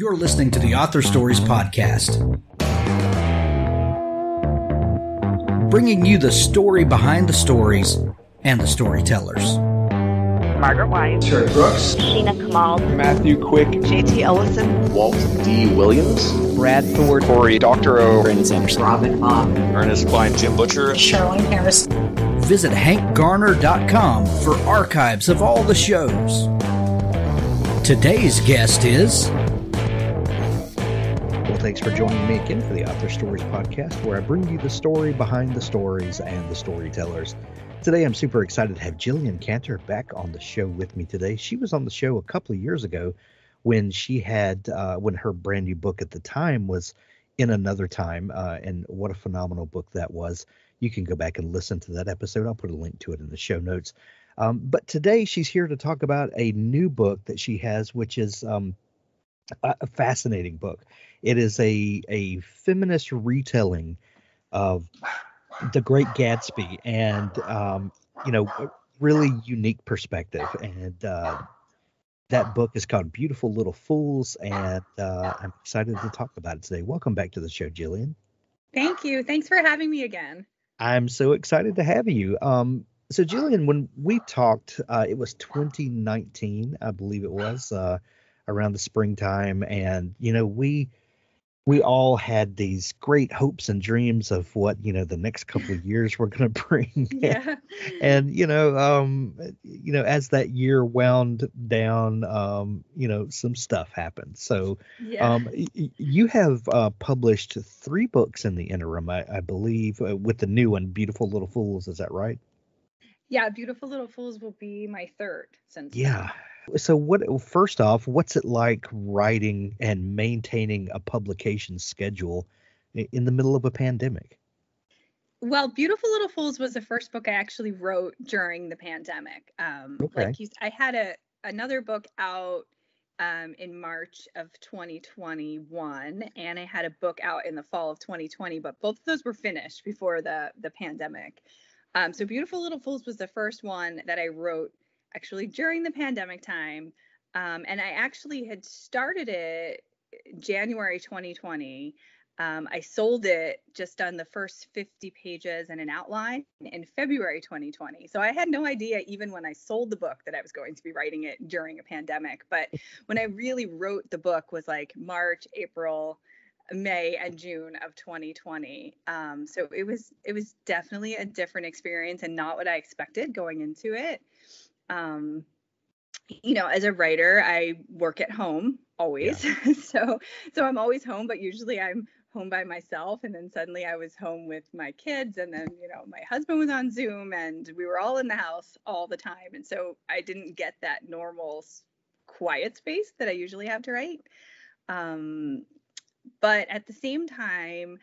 You're listening to the Author Stories Podcast, bringing you the story behind the stories and the storytellers. Margaret White, Terry Brooks, Sheena Kamal, Matthew Quick, JT Ellison, Walt D. Williams, Brad Thor, Cory Doctorow, Brandon Sanderson, Robin Mom, Ernest Cline, Jim Butcher, Charlaine Harris. Visit hankgarner.com for archives of all the shows. Today's guest is. Thanks for joining me again for the Author Stories podcast, where I bring you the story behind the stories and the storytellers. Today, I'm super excited to have Jillian Cantor back on the show with me today. She was on the show a couple of years ago when she had, uh, when her brand new book at the time was In Another Time, uh, and what a phenomenal book that was. You can go back and listen to that episode. I'll put a link to it in the show notes. Um, but today, she's here to talk about a new book that she has, which is um, a, fascinating book. It is a a feminist retelling of the Great Gatsby, and um, you know, really unique perspective. And uh, that book is called Beautiful Little Fools, and uh, I'm excited to talk about it today. Welcome back to the show, Jillian. Thank you. Thanks for having me again. I'm so excited to have you. Um, so, Jillian, when we talked, uh, it was 2019, I believe it was, uh, around the springtime, and you know, we we all had these great hopes and dreams of what you know the next couple of years were going to bring. Yeah. and you know, um, you know, as that year wound down, um, you know, some stuff happened. So, Yeah. um, y- you have uh, published three books in the interim, I, I believe, uh, with the new one, Beautiful Little Fools. Is that right? yeah. Beautiful Little Fools will be my third since. then. Yeah. So, what? First off, what's it like writing and maintaining a publication schedule in the middle of a pandemic? Well, Beautiful Little Fools was the first book I actually wrote during the pandemic. Um, Okay. Like you, I had a another book out um, in March of 2021, and I had a book out in the fall of 2020. But both of those were finished before the the pandemic. Um, so Beautiful Little Fools was the first one that I wrote actually during the pandemic time, um, and I actually had started it January 2020. Um, I sold it just on the first 50 pages and an outline in February 2020. So I had no idea, even when I sold the book, that I was going to be writing it during a pandemic. But when I really wrote the book was like March, April, May, and June of 2020. Um, so it was it was definitely a different experience and not what I expected going into it. Um, you know, as a writer, I work at home always. so so I'm always home, but usually I'm home by myself. And then suddenly I was home with my kids and then you know my husband was on Zoom and we were all in the house all the time. And so I didn't get that normal quiet space that I usually have to write. Um but at the same time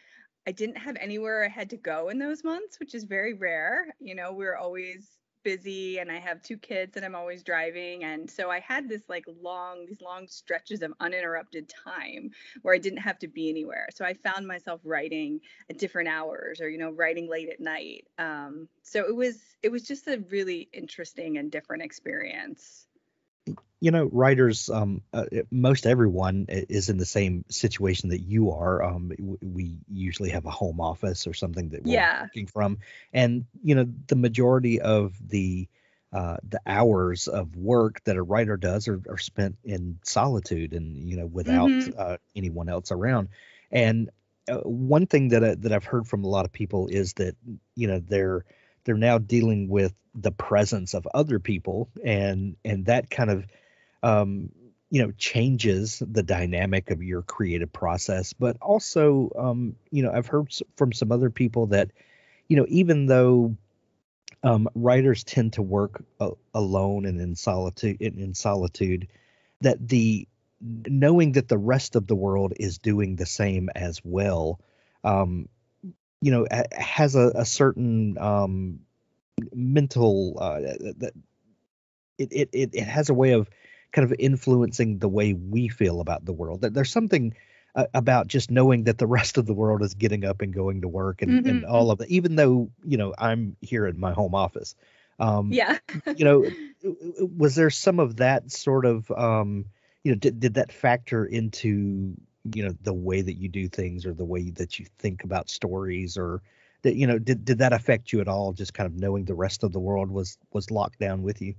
I didn't have anywhere I had to go in those months which is very rare. You know we're always busy and I have two kids and I'm always driving and so I had this like long these long stretches of uninterrupted time where I didn't have to be anywhere. So I found myself writing at different hours or you know writing late at night. Um, so it was it was just a really interesting and different experience. You know, writers, um, uh, most everyone is in the same situation that you are. Um, we usually have a home office or something that we're Yeah. working from, and you know, the majority of the uh, the hours of work that a writer does are, are spent in solitude and you know without Mhm. uh, anyone else around. And uh, one thing that I, that I've heard from a lot of people is that you know they're they're now dealing with the presence of other people and and that kind of um you know changes the dynamic of your creative process but also um you know i've heard from some other people that you know even though um writers tend to work a- alone and in solitude in, solitude that the knowing that the rest of the world is doing the same as well um you know has a, a certain um mental uh that it it it has a way of kind of influencing the way we feel about the world that there's something uh, about just knowing that the rest of the world is getting up and going to work and, and Mhm. all of that even though you know i'm here in my home office um Yeah. you know was there some of that sort of um you know, did did that factor into you know the way that you do things or the way that you think about stories or that you know did did that affect you at all? Just kind of knowing the rest of the world was was locked down with you.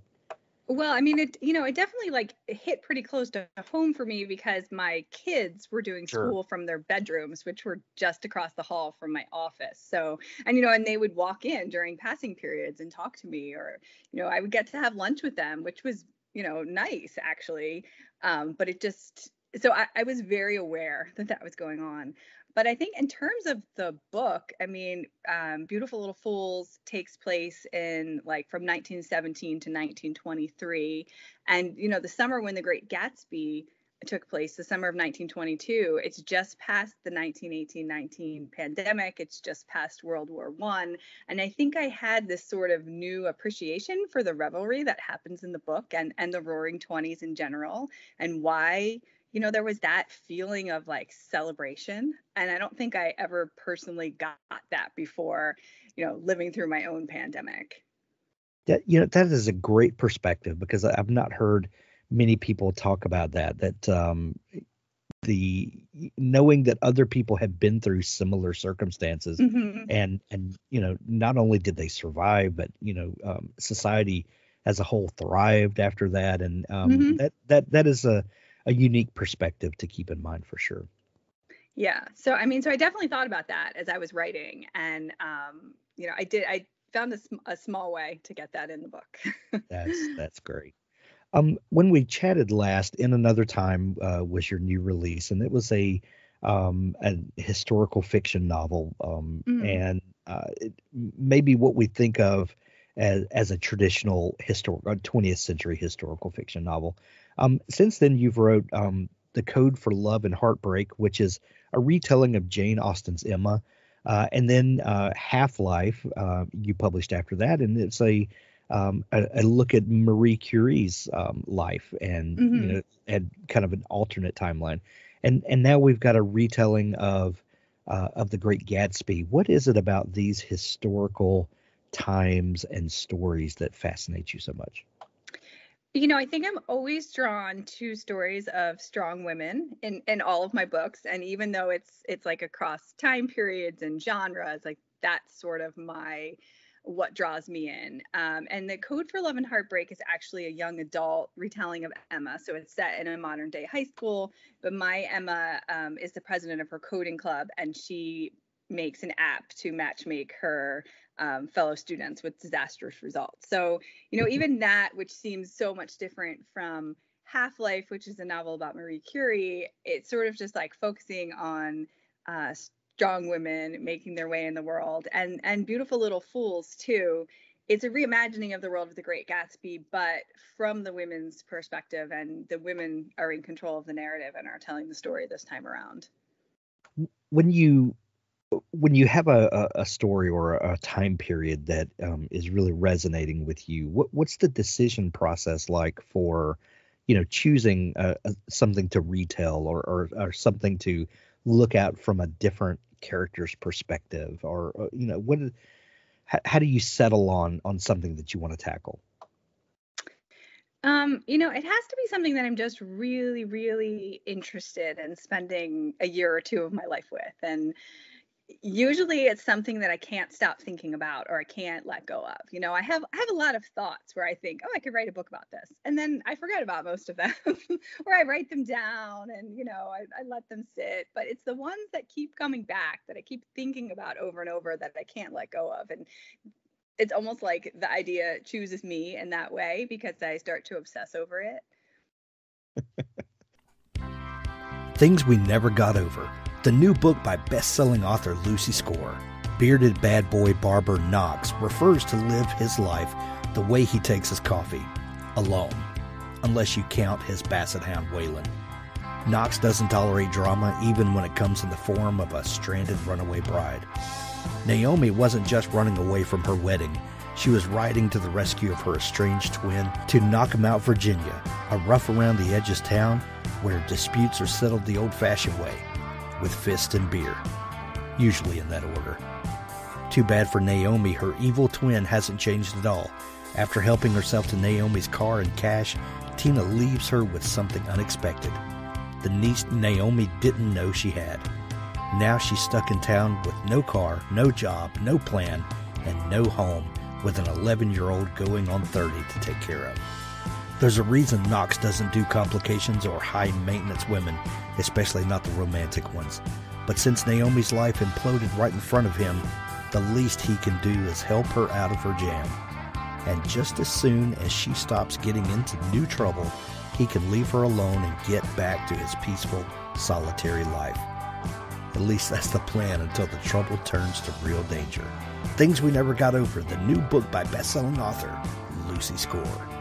Well, I mean, it you know, it definitely like hit pretty close to home for me because my kids were doing Sure. school from their bedrooms, which were just across the hall from my office. So, and you know, and they would walk in during passing periods and talk to me, or you know, I would get to have lunch with them, which was you know nice actually. Um, but it just so I, I was very aware that that was going on. But I think in terms of the book, I mean, um, Beautiful Little Fools takes place in like from 1917 to 1923. And, you know, the summer when The Great Gatsby took place, the summer of 1922, it's just past the 1918-19 pandemic. It's just past World War One. And I think I had this sort of new appreciation for the revelry that happens in the book and, and the Roaring Twenties in general and why you know, there was that feeling of like celebration. And I don't think I ever personally got that before, you know, living through my own pandemic. That you know that is a great perspective because I've not heard many people talk about that. That um, the knowing that other people have been through similar circumstances Mhm. and and you know not only did they survive but you know um, society as a whole thrived after that and um, Mhm. that that that is a a unique perspective to keep in mind for sure Yeah. So, I mean, so I definitely thought about that as I was writing. And, um, you know, I did, I found a, a small way to get that in the book. that's that's great um when we chatted last in another time uh, was your new release and it was a um a historical fiction novel um Mhm. and uh it, maybe what we think of as as a traditional historical 20th century historical fiction novel um since then you've wrote um the code for love and heartbreak which is a retelling of jane austen's emma uh, and then uh, Half Life, uh, you published after that, and it's a um, a, a look at Marie Curie's um, life and you Mhm. know and kind of an alternate timeline, and and now we've got a retelling of uh, of the Great Gatsby. What is it about these historical times and stories that fascinate you so much? You know, I think I'm always drawn to stories of strong women in in all of my books, and even though it's it's like across time periods and genres, like that's sort of my what draws me in. Um, and the Code for Love and Heartbreak is actually a young adult retelling of Emma, so it's set in a modern day high school. But my Emma um, is the president of her coding club, and she makes an app to matchmake her um, fellow students with disastrous results. So you know, even that, which seems so much different from Half Life, which is a novel about Marie Curie, it's sort of just like focusing on uh, strong women making their way in the world, and and Beautiful Little Fools too. It's a reimagining of the world of the Great Gatsby, but from the women's perspective, and the women are in control of the narrative and are telling the story this time around. when you when you have a, a, story or a, time period that um, is really resonating with you, what what's the decision process like for, you know, choosing uh a, something to retell or, or or something to look at from a different character's perspective, or uh, you know, what? How, how do you settle on on something that you want to tackle? Um, you know, it has to be something that I'm just really, really interested in spending a year or two of my life with. And usually it's something that I can't stop thinking about or I can't let go of. You know, I have I have a lot of thoughts where I think, oh, I could write a book about this. And then I forget about most of them or I write them down and you know, I, I let them sit. But it's the ones that keep coming back that I keep thinking about over and over that I can't let go of. And it's almost like the idea chooses me in that way because I start to obsess over it. Things We Never Got Over, the new book by best-selling author Lucy Score. Bearded bad boy barber Knox refers to live his life the way he takes his coffee, alone, unless you count his basset hound Waylon. Knox doesn't tolerate drama even when it comes in the form of a stranded runaway bride. Naomi wasn't just running away from her wedding, she was riding to the rescue of her estranged twin to Knockemout, Virginia, a rough around the edges town where disputes are settled the old fashioned way, with fist and beer, usually in that order. Too bad for Naomi, her evil twin hasn't changed at all. After helping herself to Naomi's car and cash, Tina leaves her with something unexpected. The niece Naomi didn't know she had. Now she's stuck in town with no car, no job, no plan, and no home, with an 11 year old going on 30 to take care of. There's a reason Knox doesn't do complications or high maintenance women, especially not the romantic ones. But since Naomi's life imploded right in front of him, the least he can do is help her out of her jam. And just as soon as she stops getting into new trouble, he can leave her alone and get back to his peaceful, solitary life. At least that's the plan until the trouble turns to real danger. Things We Never Got Over, the new book by best-selling author Lucy Score.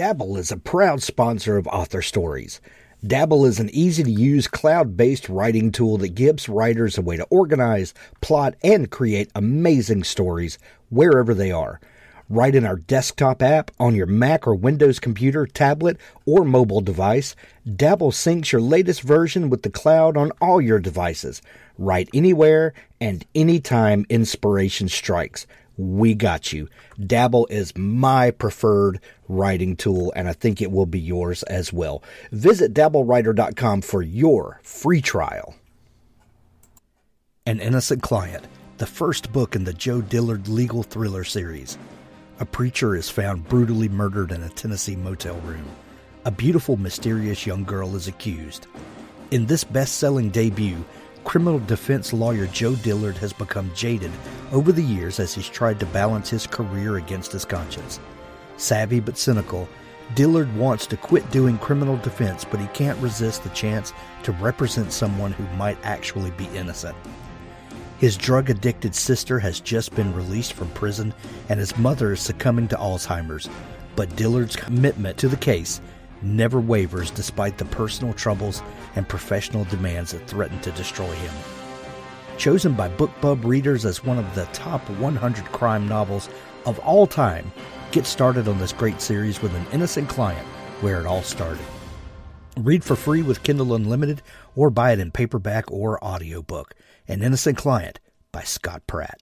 Dabble is a proud sponsor of Author Stories. Dabble is an easy to use cloud based writing tool that gives writers a way to organize, plot, and create amazing stories wherever they are. Write in our desktop app on your Mac or Windows computer, tablet, or mobile device. Dabble syncs your latest version with the cloud on all your devices. Write anywhere and anytime inspiration strikes we got you. Dabble is my preferred writing tool, and I think it will be yours as well. Visit dabblewriter.com for your free trial. An Innocent Client, the first book in the Joe Dillard legal thriller series. A preacher is found brutally murdered in a Tennessee motel room. A beautiful, mysterious young girl is accused. In this best selling debut, criminal defense lawyer Joe Dillard has become jaded over the years as he's tried to balance his career against his conscience. Savvy but cynical, Dillard wants to quit doing criminal defense, but he can't resist the chance to represent someone who might actually be innocent. His drug addicted sister has just been released from prison, and his mother is succumbing to Alzheimer's. But Dillard's commitment to the case never wavers despite the personal troubles and professional demands that threaten to destroy him. Chosen by BookBub readers as one of the top 100 crime novels of all time, get started on this great series with an innocent client where it all started. Read for free with Kindle Unlimited or buy it in paperback or audiobook. An Innocent Client by Scott Pratt.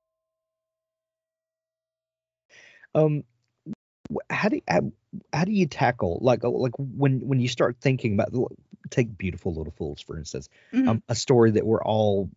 Um, how do you, how do you tackle like uh, like when when you start thinking about take beautiful little fools for instance Mhm. um, a story that we're all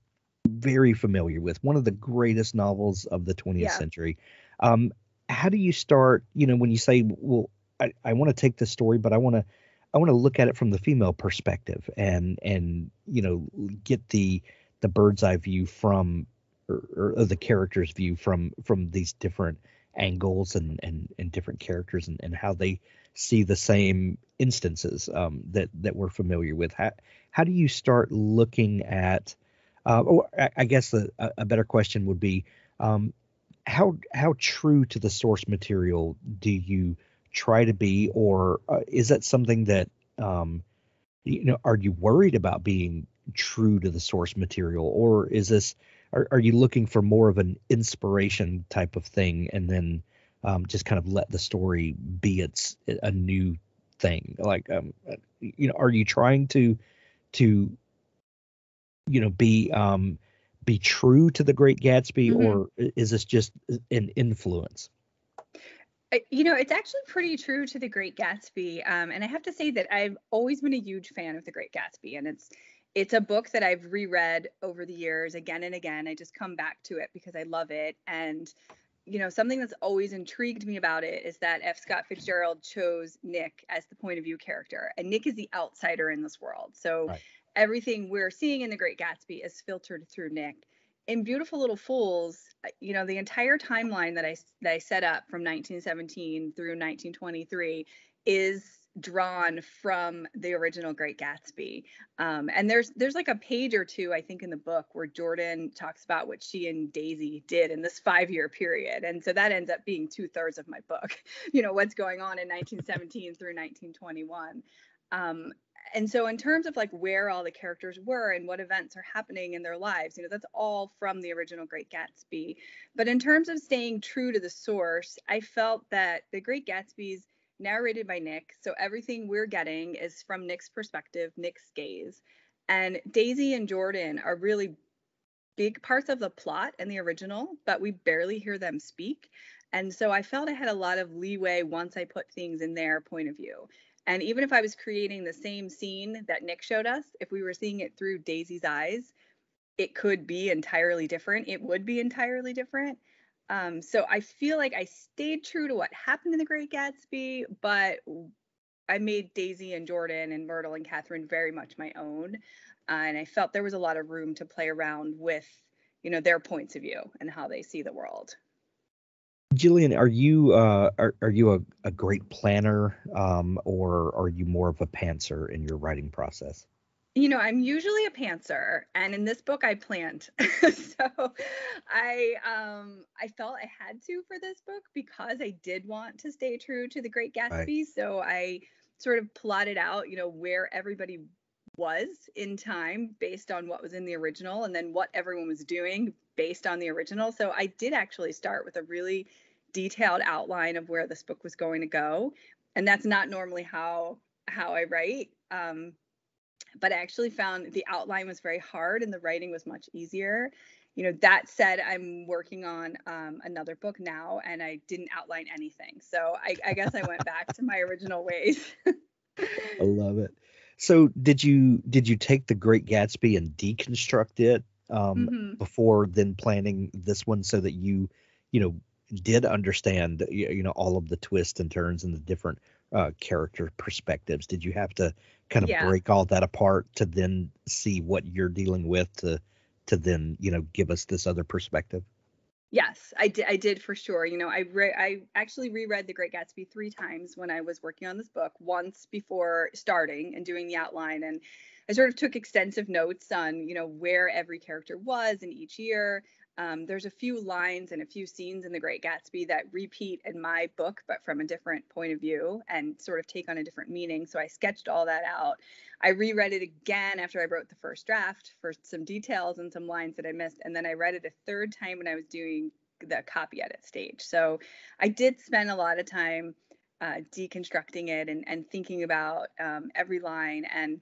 very familiar with one of the greatest novels of the 20th Yeah. century um how do you start you know when you say well i, I want to take this story but i want to i want to look at it from the female perspective and and you know get the the bird's eye view from or, or the character's view from from these different angles and and, and different characters and, and how they see the same instances um, that that we're familiar with. How how do you start looking at? Uh, or I, guess a better question would be um, how how true to the source material do you try to be, or uh, is that something that um, you know? Are you worried about being true to the source material, or is this are, are you looking for more of an inspiration type of thing and then um, just kind of let the story be its a new thing like um you know are you trying to to you know be um be true to the great gatsby Mhm. or is this just an influence you know, it's actually pretty true to The Great Gatsby, um, and I have to say that I've always been a huge fan of The Great Gatsby, and it's it's a book that I've reread over the years again and again. I just come back to it because I love it, and you know, something that's always intrigued me about it is that F. Scott Fitzgerald chose Nick as the point of view character, and Nick is the outsider in this world. So Right. everything we're seeing in The Great Gatsby is filtered through Nick. In Beautiful Little Fools, uh, you know, the entire timeline that I that I set up from 1917 through 1923 is drawn from the original Great Gatsby. Um, and there's there's like a page or two I think in the book where Jordan talks about what she and Daisy did in this five year period, and so that ends up being two thirds of my book. You know what's going on in 1917 through 1921. Um, and so in terms of like where all the characters were and what events are happening in their lives you know that's all from the original great gatsby but in terms of staying true to the source i felt that the great gatsby's narrated by nick so everything we're getting is from nick's perspective nick's gaze and daisy and jordan are really big parts of the plot in the original but we barely hear them speak And so I felt I had a lot of leeway once I put things in their point of view. And even if I was creating the same scene that Nick showed us, if we were seeing it through Daisy's eyes, it could be entirely different. It would be entirely different. Um, so I feel like I stayed true to what happened in The Great Gatsby, but I made Daisy and Jordan and Myrtle and Catherine very much my own. Uh, and I felt there was a lot of room to play around with, you know, their points of view and how they see the world. Jillian, are you uh, are are you a, a great planner, um, or are you more of a pantser in your writing process? You know, I'm usually a pantser, and in this book, I planned. so, I um I felt I had to for this book because I did want to stay true to the Great Gatsby. Right. So I sort of plotted out, you know, where everybody was in time based on what was in the original, and then what everyone was doing based on the original. So I did actually start with a really detailed outline of where this book was going to go, and that's not normally how how I write. Um, but I actually found the outline was very hard and the writing was much easier. You know, that said, I'm working on um, another book now and I didn't outline anything. So I, I guess I went back to my original ways. I love it. So did you did you take the Great Gatsby and deconstruct it um, mm-hmm. before then planning this one so that you you know did understand you know all of the twists and turns and the different uh, character perspectives? Did you have to kind of yeah. break all that apart to then see what you're dealing with to to then you know give us this other perspective? Yes, I did. I did for sure. You know, I re- I actually reread The Great Gatsby three times when I was working on this book. Once before starting and doing the outline, and I sort of took extensive notes on you know where every character was in each year, um, there's a few lines and a few scenes in The Great Gatsby that repeat in my book, but from a different point of view and sort of take on a different meaning. So I sketched all that out. I reread it again after I wrote the first draft for some details and some lines that I missed. And then I read it a third time when I was doing the copy edit stage. So I did spend a lot of time uh, deconstructing it and, and thinking about um, every line. And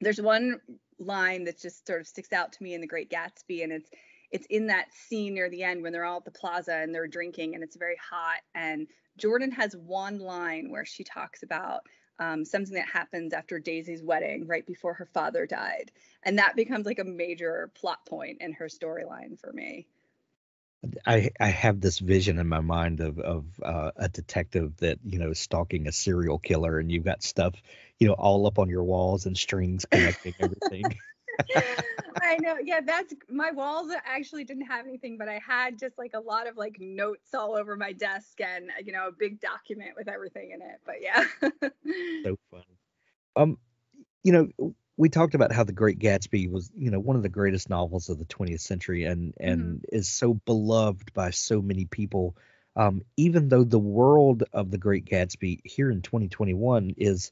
there's one line that just sort of sticks out to me in The Great Gatsby, and it's it's in that scene near the end when they're all at the plaza and they're drinking and it's very hot. And Jordan has one line where she talks about um, something that happens after Daisy's wedding, right before her father died. And that becomes like a major plot point in her storyline for me. I, I have this vision in my mind of of uh, a detective that you know is stalking a serial killer, and you've got stuff you know all up on your walls and strings connecting everything. I know. Yeah, that's my walls actually didn't have anything, but I had just like a lot of like notes all over my desk and you know a big document with everything in it. But yeah. so fun. Um, you know, we talked about how The Great Gatsby was, you know, one of the greatest novels of the 20th century and and mm-hmm. is so beloved by so many people. Um, even though the world of The Great Gatsby here in 2021 is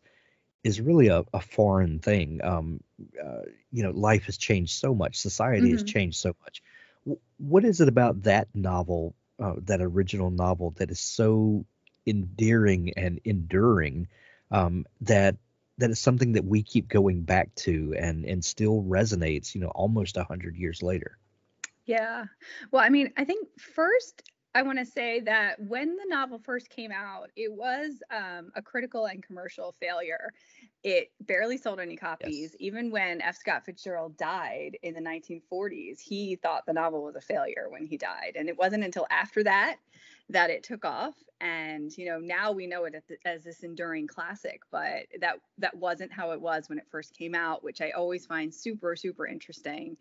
is really a, a foreign thing. Um, uh, you know, life has changed so much, society mm-hmm. has changed so much. W- what is it about that novel, uh, that original novel, that is so endearing and enduring um, that that is something that we keep going back to and and still resonates, you know, almost a hundred years later? Yeah. Well, I mean, I think first I want to say that when the novel first came out, it was um, a critical and commercial failure. It barely sold any copies. Yes. Even when F. Scott Fitzgerald died in the 1940s, he thought the novel was a failure when he died. And it wasn't until after that that it took off. And you know, now we know it as this enduring classic, but that that wasn't how it was when it first came out, which I always find super super interesting.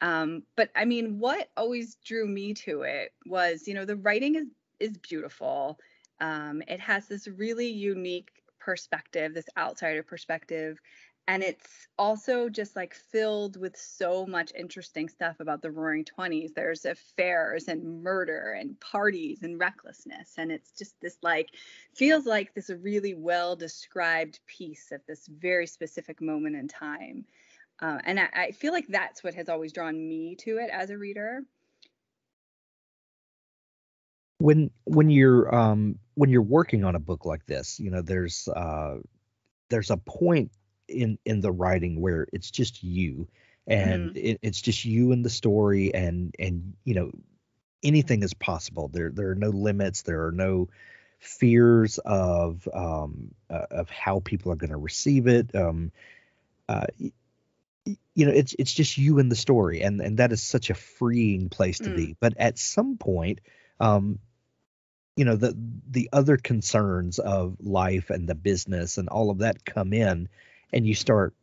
Um, but I mean, what always drew me to it was, you know, the writing is is beautiful. Um, it has this really unique perspective, this outsider perspective, and it's also just like filled with so much interesting stuff about the Roaring Twenties. There's affairs and murder and parties and recklessness, and it's just this like feels like this really well described piece at this very specific moment in time. Uh, and I, I feel like that's what has always drawn me to it as a reader when when you're um when you're working on a book like this you know there's uh there's a point in in the writing where it's just you and mm-hmm. it, it's just you and the story and and you know anything is possible. There there are no limits. There are no fears of um, uh, of how people are going to receive it. Um, uh, you know, it's it's just you and the story, and and that is such a freeing place to Mm. be. But at some point, um, you know, the the other concerns of life and the business and all of that come in, and you start,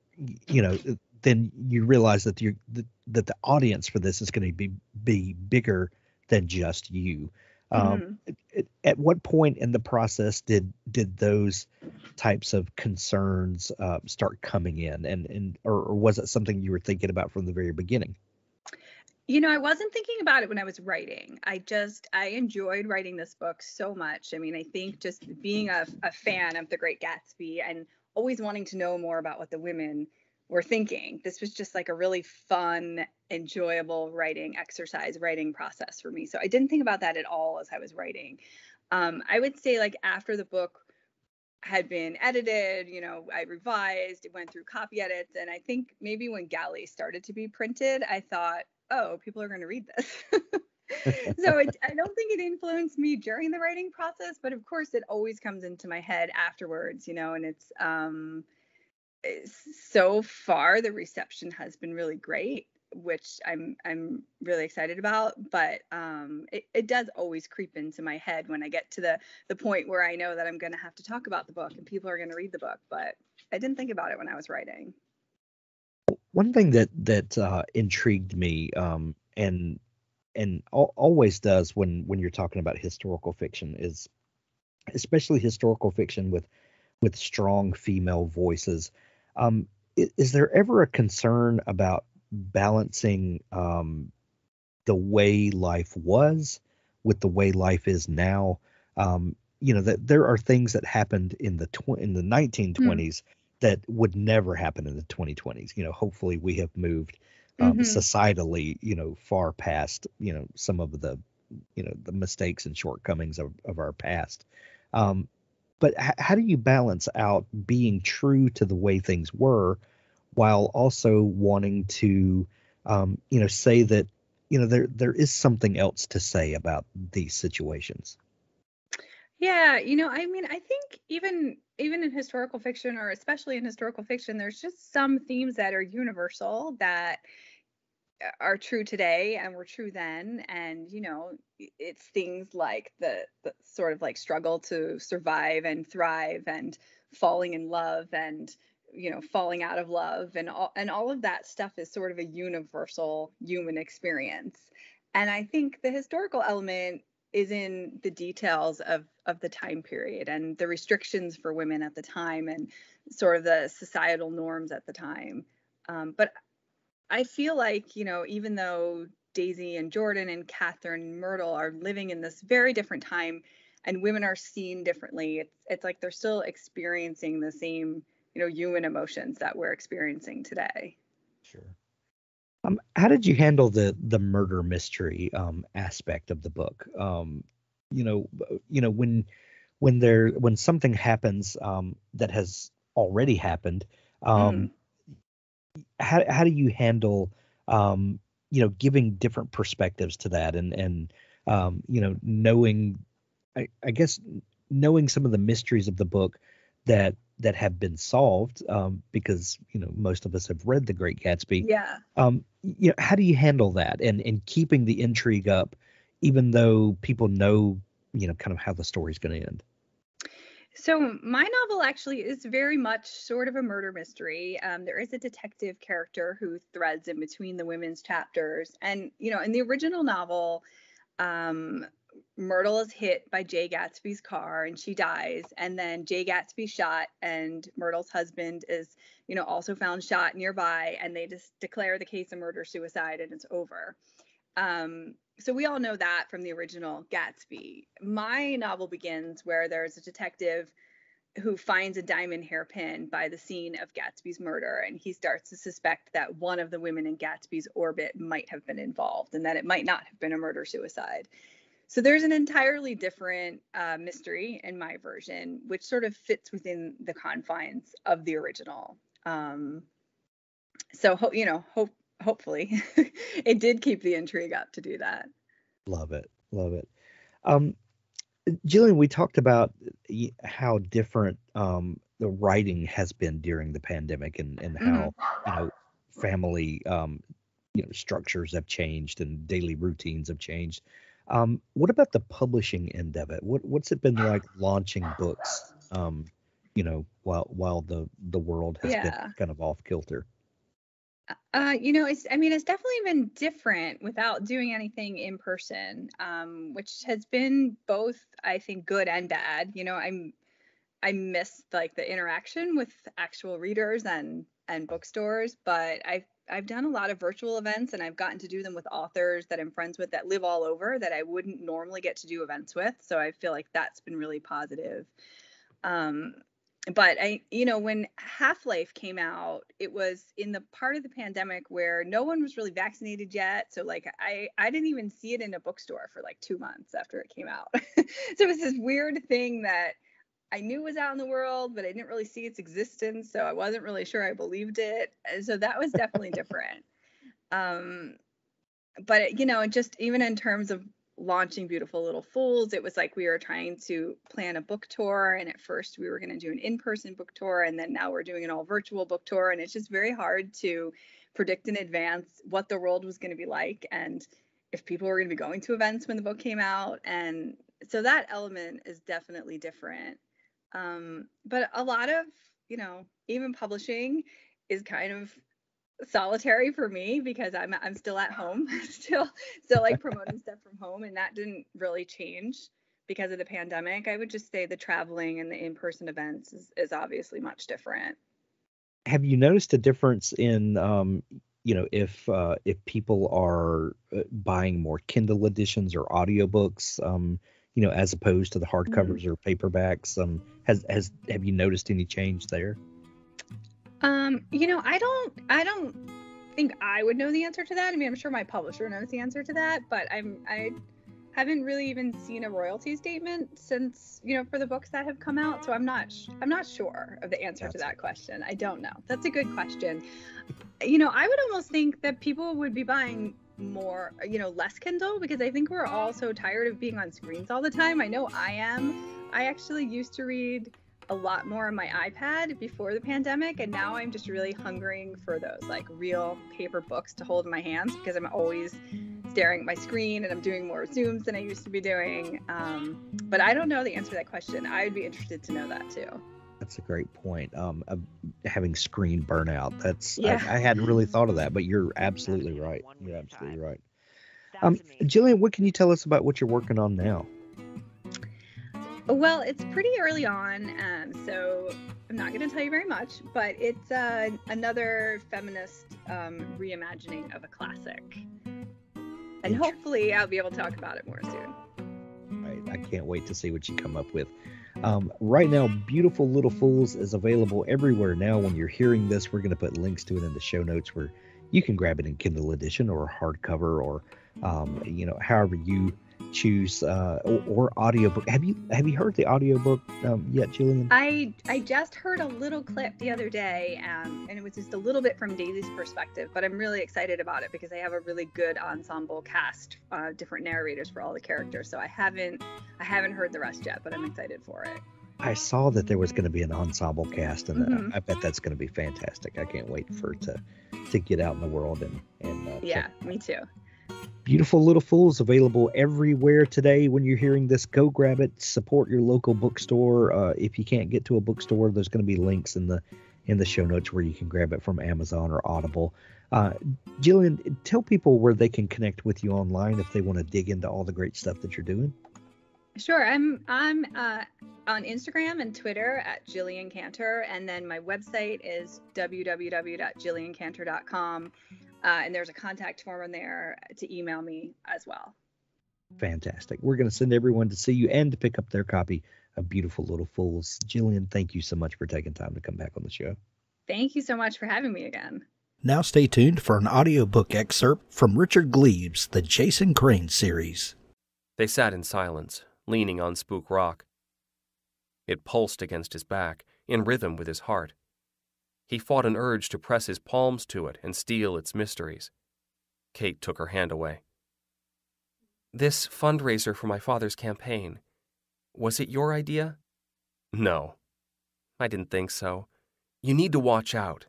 you know, then you realize that you that, that the audience for this is going to be be bigger than just you. Um, Mhm. at- at- at what point in the process did did those types of concerns uh, start coming in and and or, or was it something you were thinking about from the very beginning You know, I wasn't thinking about it when I was writing. I just I enjoyed writing this book so much. I mean, I think just being a, a fan of The Great Gatsby and always wanting to know more about what the women were thinking. This was just like a really fun, enjoyable writing exercise, writing process for me. So I didn't think about that at all as I was writing. Um, I would say like after the book had been edited, you know, I revised, it went through copy edits, and I think maybe when Galley started to be printed, I thought, oh, people are going to read this. so it, I don't think it influenced me during the writing process, but of course, it always comes into my head afterwards, you know, and it's um, it's- so far the reception has been really great which I'm I'm really excited about. But um, it, it does always creep into my head when I get to the the point where I know that I'm going to have to talk about the book and people are going to read the book. But I didn't think about it when I was writing. one thing that that uh, intrigued me um, and and al- always does when when you're talking about historical fiction is especially historical fiction with with strong female voices um, i- is there ever a concern about balancing um, the way life was with the way life is now? Um, you know that there are things that happened in the tw- in the 1920s that would never happen in the 2020s you know hopefully we have moved um, Mhm. societally you know far past you know some of the you know the mistakes and shortcomings of, of our past. Um, but h- how do you balance out being true to the way things were while also wanting to um, you know say that you know there there is something else to say about these situations? Yeah, you know, I mean, I think even even in historical fiction or especially in historical fiction, there's just some themes that are universal that uh, are true today and were true then. And you know it's things like the, the sort of like struggle to survive and thrive and falling in love and you know falling out of love and all and all of that stuff is sort of a universal human experience. And i think the historical element is in the details of of the time period and the restrictions for women at the time and sort of the societal norms at the time. Um, but I feel like, you know, even though Daisy and Jordan and Catherine and Myrtle are living in this very different time and women are seen differently, it's it's like they're still experiencing the same, you know, human emotions that we're experiencing today. Sure. Um, how did you handle the the murder mystery um, aspect of the book? Um, you know, you know when when there when something happens um, that has already happened, um, how how do you handle um, you know giving different perspectives to that and and um, you know knowing I, I guess knowing some of the mysteries of the book that that have been solved um, because you know most of us have read The Great Gatsby Yeah. um you know how do you handle that and and keeping the intrigue up even though people know you know kind of how the story's going to end So my novel actually is very much sort of a murder mystery. Um, there is a detective character who threads in between the women's chapters, and you know, in the original novel, um, Myrtle is hit by Jay Gatsby's car and she dies, and then Jay Gatsby shot, and Myrtle's husband is, you know, also found shot nearby, and they just declare the case a murder suicide, and it's over. Um, so we all know that from the original Gatsby. My novel begins where there's a detective who finds a diamond hairpin by the scene of Gatsby's murder, and he starts to suspect that one of the women in Gatsby's orbit might have been involved, and that it might not have been a murder suicide. So there's an entirely different uh, mystery in my version, which sort of fits within the confines of the original. Um, so ho- you know, hope hopefully it did keep the intrigue up to do that. Love it. Love it. Um, Jillian, we talked about how different um, the writing has been during the pandemic and, and how, you know, family, um, you know, structures have changed and daily routines have changed. Um, what about the publishing end of it? What, what's it been like launching books, um, you know, while, while the, the world has Yeah. been kind of off kilter? Uh, you know, it's I mean, it's definitely been different without doing anything in person, um, which has been both, I think, good and bad. You know, I'm I miss like the interaction with actual readers and and bookstores, but I've I've done a lot of virtual events and I've gotten to do them with authors that I'm friends with that live all over that I wouldn't normally get to do events with. So I feel like that's been really positive. Um, but I, you know, when Half Life came out, it was in the part of the pandemic where no one was really vaccinated yet. So like I, I didn't even see it in a bookstore for like two months after it came out. so it was this weird thing that I knew was out in the world, but I didn't really see its existence. So I wasn't really sure I believed it. And so that was definitely different. Um, but it- you know, just even in terms of launching Beautiful Little Fools, it was like we were trying to plan a book tour. And at first we were going to do an in person book tour. And then now we're doing an all virtual book tour. And it's just very hard to predict in advance what the world was going to be like and if people were going to be going to events when the book came out. And so that element is definitely different. Um, but a lot of, you know, even publishing is kind of solitary for me because I'm I'm still at home, still still like promoting stuff from home, and that didn't really change because of the pandemic. I would just say the traveling and the in-person events is, is obviously much different. have you noticed a difference in um you know if uh if people are uh, buying more kindle editions or audiobooks um you know as opposed to the hardcovers or paperbacks um has has have you noticed any change there Um, you know, I don't I don't think I would know the answer to that. I mean, I'm sure my publisher knows the answer to that, but I'm I haven't really even seen a royalty statement since, you know, for the books that have come out, so I'm not sh- I'm not sure of the answer to that question. I don't know. That's a good question. You know, I would almost think that people would be buying more, you know, less Kindle because I think we're all so tired of being on screens all the time. I know I am. I actually used to read a lot more on my iPad before the pandemic, and now I'm just really hungering for those like real paper books to hold in my hands because I'm always staring at my screen and I'm doing more Zooms than I used to be doing. Um, but I don't know the answer to that question. I'd be interested to know that too. that's a great point um of having screen burnout that's Yeah. I, I hadn't really thought of that but you're absolutely right you're absolutely right um jillian what can you tell us about what you're working on now Well, it's pretty early on, um, so I'm not going to tell you very much, but it's uh, another feminist um, reimagining of a classic. And hopefully, I'll be able to talk about it more soon. Right. I can't wait to see what you come up with. Um, right now, Beautiful Little Fools is available everywhere now. When you're hearing this, we're going to put links to it in the show notes where you can grab it in Kindle edition or hardcover or, um, you know, however you choose uh, or, or audiobook. Have you have you heard the audiobook um, yet, Jillian? I I just heard a little clip the other day, um, and it was just a little bit from Daisy's perspective, but I'm really excited about it because they have a really good ensemble cast, uh, different narrators for all the characters. So I haven't I haven't heard the rest yet, but I'm excited for it. I saw that there was going to be an ensemble cast, and Mhm. I, I bet that's going to be fantastic. I can't wait for it to to get out in the world and and uh, Yeah, me too. Beautiful Little Fools available everywhere today. When you're hearing this, go grab it. Support your local bookstore. Uh, if you can't get to a bookstore, there's going to be links in the in the show notes where you can grab it from Amazon or Audible. Uh, Jillian, tell people where they can connect with you online if they want to dig into all the great stuff that you're doing. Sure. I'm I'm uh, on Instagram and Twitter at Jillian Cantor, and then my website is www.jilliancantor.com, uh, and there's a contact form in there to email me as well. Fantastic. We're going to send everyone to see you and to pick up their copy of Beautiful Little Fools. Jillian, thank you so much for taking time to come back on the show. Thank you so much for having me again. Now stay tuned for an audiobook excerpt from Richard Gleaves' The Jason Crane series. They sat in silence, leaning on Spook Rock. It pulsed against his back, in rhythm with his heart. He fought an urge to press his palms to it and steal its mysteries. Kate took her hand away. This fundraiser for my father's campaign, was it your idea? No. I didn't think so. You need to watch out.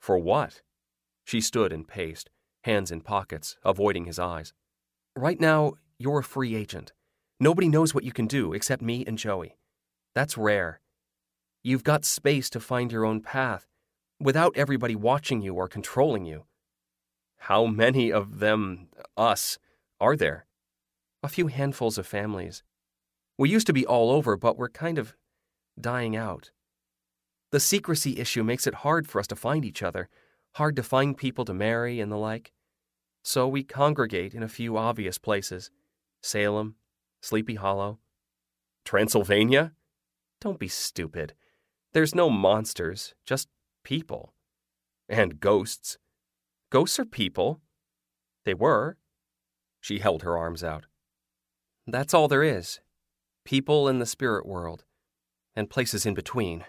For what? She stood and paced, hands in pockets, avoiding his eyes. Right now, you're a free agent. Nobody knows what you can do except me and Joey. That's rare. You've got space to find your own path without everybody watching you or controlling you. How many of them, us, are there? A few handfuls of families. We used to be all over, but we're kind of dying out. The secrecy issue makes it hard for us to find each other, hard to find people to marry and the like. So we congregate in a few obvious places Salem, Sleepy Hollow. Transylvania? Don't be stupid. There's no monsters, just people. And ghosts. Ghosts are people. They were. She held her arms out. That's all there is. People in the spirit world. And places in between.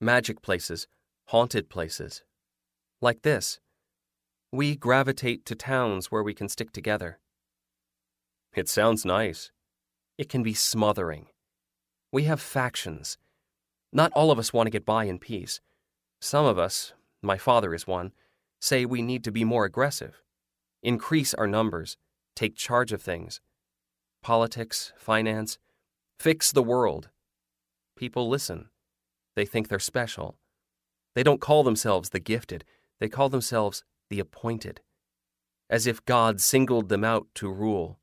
Magic places, haunted places. Like this. We gravitate to towns where we can stick together. It sounds nice. It can be smothering. We have factions. Not all of us want to get by in peace. Some of us, my father is one, say we need to be more aggressive, increase our numbers, take charge of things. Politics, finance, fix the world. People listen. They think they're special. They don't call themselves the gifted, they call themselves the appointed, as if God singled them out to rule.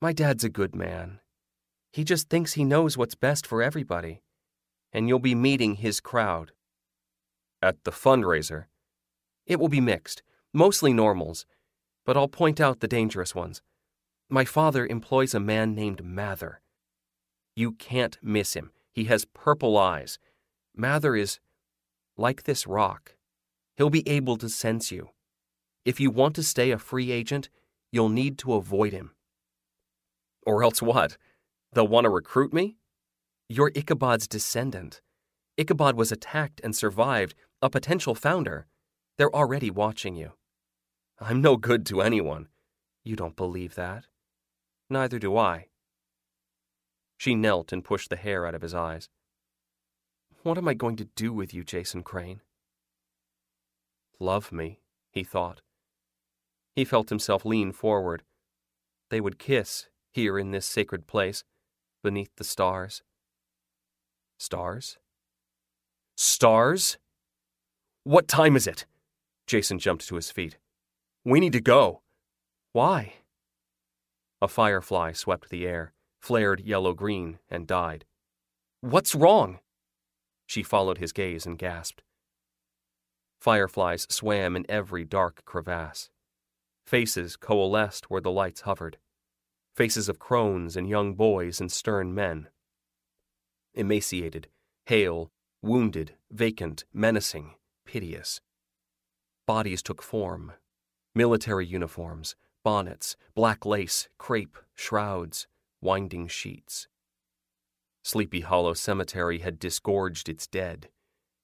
My dad's a good man. He just thinks he knows what's best for everybody, and you'll be meeting his crowd. At the fundraiser, it will be mixed, mostly normals, but I'll point out the dangerous ones. My father employs a man named Mather. You can't miss him. He has purple eyes. Mather is like this rock. He'll be able to sense you. If you want to stay a free agent, you'll need to avoid him. Or else what? They'll want to recruit me? You're Ichabod's descendant. Ichabod was attacked and survived, a potential founder. They're already watching you. I'm no good to anyone. You don't believe that. Neither do I. She knelt and pushed the hair out of his eyes. What am I going to do with you, Jason Crane? Love me, he thought. He felt himself lean forward. They would kiss here in this sacred place, beneath the stars. Stars? Stars? What time is it? Jason jumped to his feet. We need to go. Why? A firefly swept the air, flared yellow green, and died. What's wrong? She followed his gaze and gasped. Fireflies swam in every dark crevasse. Faces coalesced where the lights hovered. Faces of crones and young boys and stern men. Emaciated, hale, wounded, vacant, menacing, piteous. Bodies took form military uniforms, bonnets, black lace, crepe, shrouds, winding sheets. Sleepy Hollow Cemetery had disgorged its dead,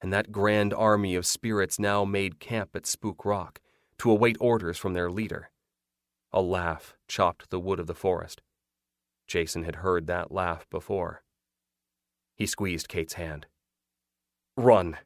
and that grand army of spirits now made camp at Spook Rock to await orders from their leader. A laugh chopped the wood of the forest. Jason had heard that laugh before. He squeezed Kate's hand. Run,